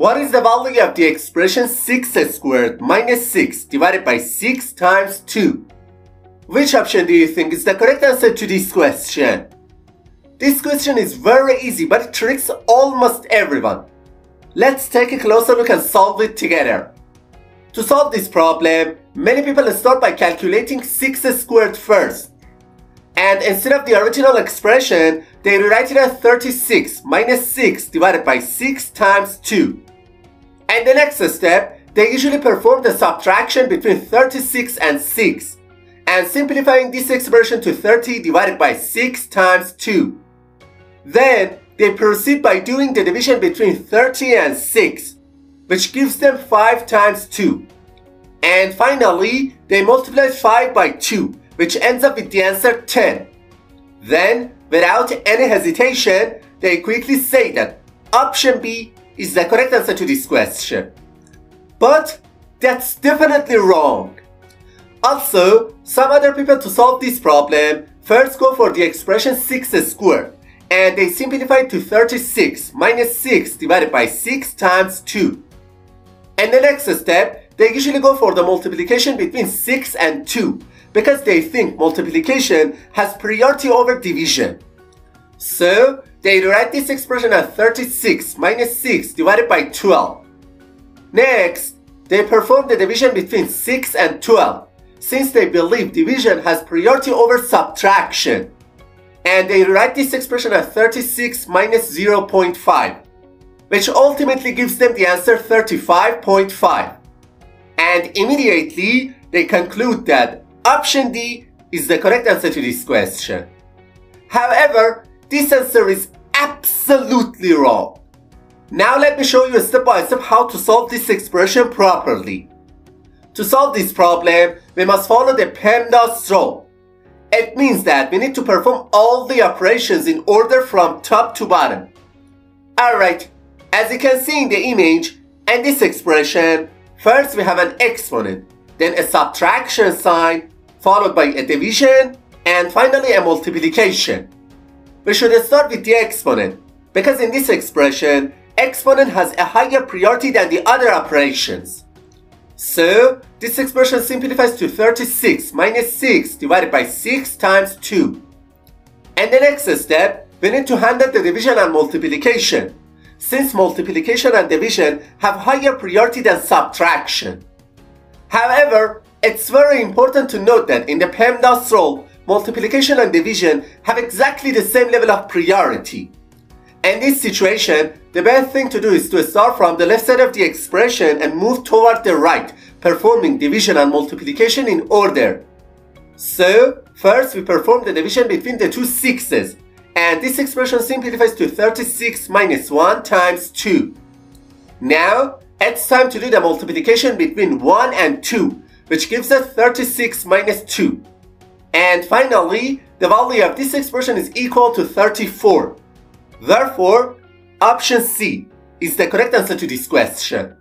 What is the value of the expression 6 squared minus 6 divided by 6 times 2? Which option do you think is the correct answer to this question? This question is very easy but it tricks almost everyone. Let's take a closer look and solve it together. To solve this problem, many people start by calculating 6 squared first. And instead of the original expression, they rewrite it as 36 minus 6 divided by 6 times 2. And the next step, they usually perform the subtraction between 36 and 6 and simplifying this expression to 30 divided by 6 times 2. Then they proceed by doing the division between 30 and 6 which gives them 5 times 2. And finally, they multiply 5 by 2, which ends up with the answer 10. Then, without any hesitation, they quickly say that option B is the correct answer to this question. But that's definitely wrong. Also, some other people to solve this problem first go for the expression 6 squared and they simplify to 36 minus 6 divided by 6 times 2 and the next step, they usually go for the multiplication between 6 and 2 because they think multiplication has priority over division. So, they write this expression as 36 minus 6 divided by 12. Next, they perform the division between 6 and 12 since they believe division has priority over subtraction. And they write this expression as 36 minus 0.5 which ultimately gives them the answer 35.5. And immediately they conclude that option D is the correct answer to this question. However, this answer is absolutely wrong. Now let me show you step by step how to solve this expression properly. To solve this problem, we must follow the PEMDAS rule. It means that we need to perform all the operations in order from top to bottom. Alright, as you can see in the image and this expression, first we have an exponent, then a subtraction sign, followed by a division, and finally a multiplication. We should start with the exponent, because in this expression, exponent has a higher priority than the other operations. So, this expression simplifies to 36 minus 6 divided by 6 times 2. And the next step, we need to handle the division and multiplication since multiplication and division have higher priority than subtraction. However, it's very important to note that in the PEMDAS rule, multiplication and division have exactly the same level of priority. In this situation, the best thing to do is to start from the left side of the expression and move toward the right, performing division and multiplication in order. So, first we perform the division between the two sixes, and this expression simplifies to 36 minus 1 times 2. Now, it's time to do the multiplication between 1 and 2, which gives us 36 minus 2. And finally, the value of this expression is equal to 34. Therefore, option C is the correct answer to this question.